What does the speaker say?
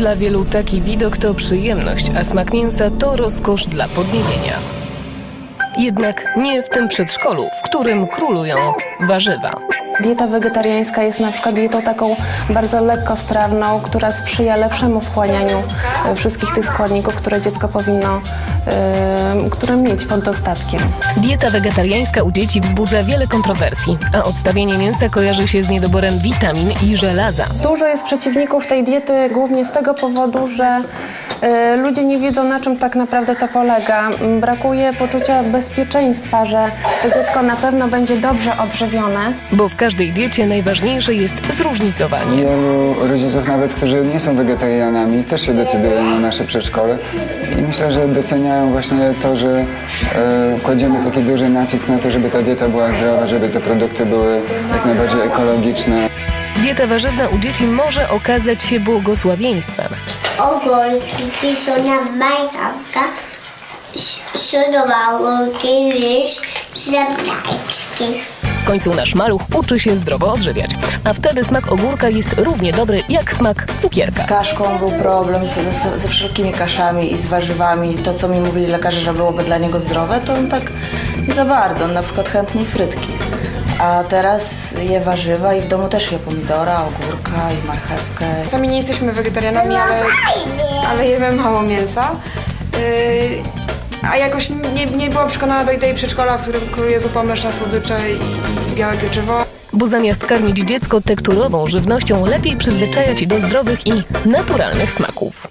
Dla wielu taki widok to przyjemność, a smak mięsa to rozkosz dla podniebienia. Jednak nie w tym przedszkolu, w którym królują warzywa. Dieta wegetariańska jest na przykład dietą taką bardzo lekkostrawną, która sprzyja lepszemu wchłanianiu e, wszystkich tych składników, które dziecko powinno które mieć pod dostatkiem. Dieta wegetariańska u dzieci wzbudza wiele kontrowersji, a odstawienie mięsa kojarzy się z niedoborem witamin i żelaza. Dużo jest przeciwników tej diety głównie z tego powodu, że e, ludzie nie wiedzą na czym tak naprawdę to polega. M, Brakuje poczucia bezpieczeństwa, że to dziecko na pewno będzie dobrze odżywione. Bo w każdej diecie najważniejsze jest zróżnicowanie. Wielu rodziców nawet, którzy nie są wegetarianami, też się decydują na nasze przedszkole i myślę, że doceniają właśnie to, że e, kładziemy taki duży nacisk na to, żeby ta dieta była zdrowa, żeby te produkty były jak najbardziej ekologiczne. Dieta warzywna u dzieci może okazać się błogosławieństwem. Ogórki, kiszona marchewka, środowało kiedyś zemczajczki. W końcu nasz maluch uczy się zdrowo odżywiać, a wtedy smak ogórka jest równie dobry jak smak cukierka. Z kaszką był problem, ze, ze wszelkimi kaszami i z warzywami. To, co mi mówili lekarze, że byłoby dla niego zdrowe, to on tak nie za bardzo. On na przykład chętniej frytki. A teraz je warzywa i w domu też je pomidora, ogórka i marchewkę. Sami nie jesteśmy wegetarianami, ale, ale jemy mało mięsa. Yy, a jakoś nie, nie byłam przekonana do idei przedszkola, w którym króluje zupa mleczna, słodycze i, i białe pieczywo. Bo zamiast karmić dziecko tekturową żywnością, lepiej przyzwyczajać do zdrowych i naturalnych smaków.